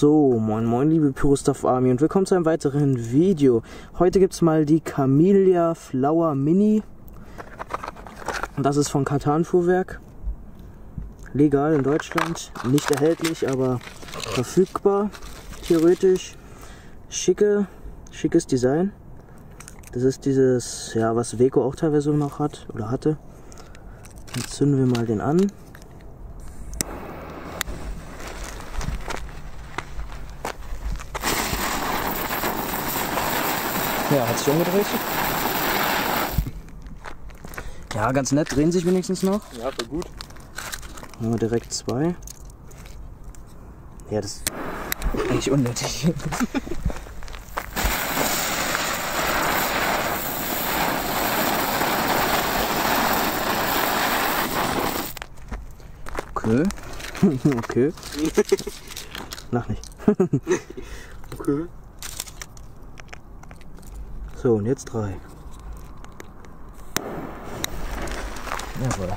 So, moin moin liebe Pyrostuff Army und willkommen zu einem weiteren Video. Heute gibt es mal die Camellia Flower Mini. Das ist von Katan Fuhrwerk. Legal in Deutschland, nicht erhältlich, aber verfügbar, theoretisch. Schicke, schickes Design. Das ist dieses, ja, was Weco auch teilweise noch hat oder hatte. Jetzt zünden wir mal den an. Ja, hat sich umgedreht. Ja, ganz nett, drehen sich wenigstens noch. Ja, voll gut. Wir direkt zwei. Ja, das ist eigentlich unnötig. Okay. okay. Lach nicht. Okay. So, und jetzt drei. Jawohl.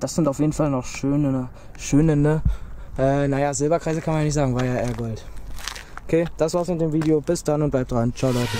Das sind auf jeden Fall noch schöne, ne, schöne, ne? Äh, naja, Silberkreise kann man ja nicht sagen, war ja eher Gold. Okay, das war's mit dem Video. Bis dann und bleibt dran. Ciao, Leute.